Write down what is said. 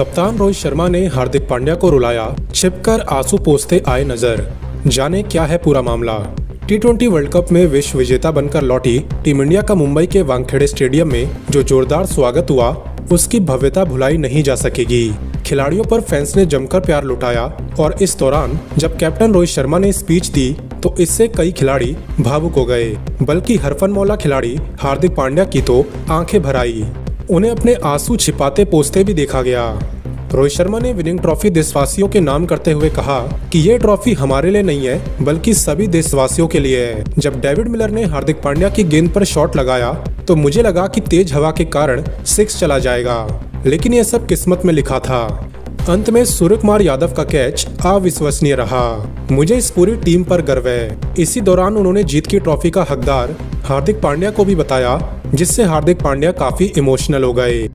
कप्तान रोहित शर्मा ने हार्दिक पांड्या को रुलाया, छिपकर आँसू पोसते आए नज़र। जाने क्या है पूरा मामला? टी ट्वेंटी वर्ल्ड कप में विश्व विजेता बनकर लौटी टीम इंडिया का मुंबई के वांगखेड़े स्टेडियम में जो जोरदार स्वागत हुआ, उसकी भव्यता भुलाई नहीं जा सकेगी। खिलाड़ियों पर फैंस ने जमकर प्यार लुटाया और इस दौरान जब कैप्टन रोहित शर्मा ने स्पीच दी तो इससे कई खिलाड़ी भावुक हो गए, बल्कि हरफन मौला खिलाड़ी हार्दिक पांड्या की तो आँखें भर आई। उन्हें अपने आँसू छिपाते पोसते भी देखा गया। रोहित शर्मा ने विनिंग ट्रॉफी देशवासियों के नाम करते हुए कहा कि ये ट्रॉफी हमारे लिए नहीं है, बल्कि सभी देशवासियों के लिए है। जब डेविड मिलर ने हार्दिक पांड्या की गेंद पर शॉट लगाया तो मुझे लगा कि तेज हवा के कारण सिक्स चला जाएगा। लेकिन यह सब किस्मत में लिखा था। अंत में सूर्य कुमार यादव का कैच अविश्वसनीय रहा। मुझे इस पूरी टीम पर गर्व है। इसी दौरान उन्होंने जीत की ट्रॉफी का हकदार हार्दिक पांड्या को भी बताया, जिससे हार्दिक पांड्या काफ़ी इमोशनल हो गए।